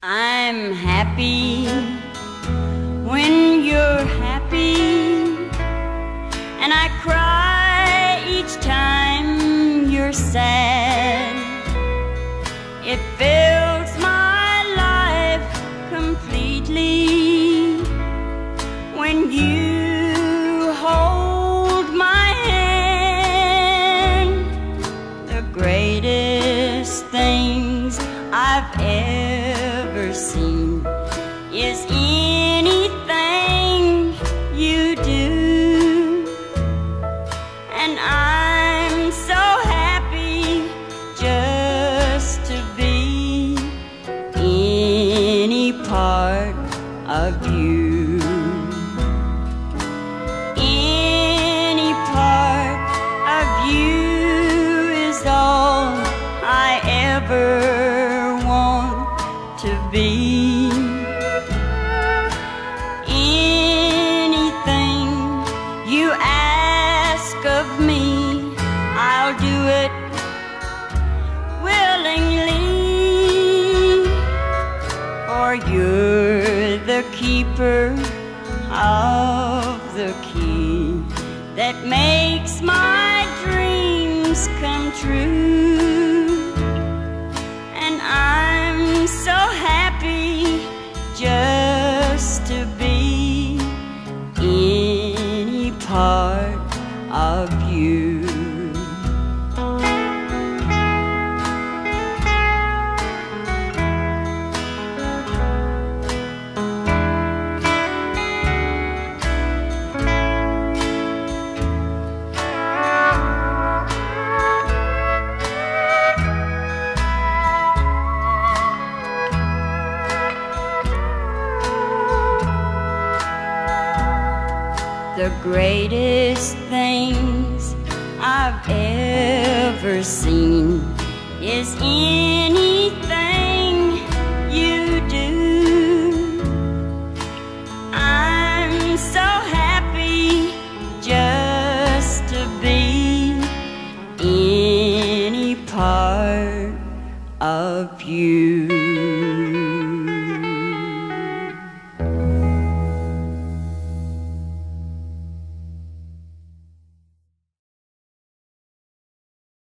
I'm happy when you're happy, and I cry each time you're sad. It fills seen is anything you do. And I'm so happy just to be any part of you. Be. Anything you ask of me, I'll do it willingly. For you're the keeper of the key that makes my dreams come true. Part of you. the greatest things I've ever seen is anything you do. I'm so happy just to be any part of you.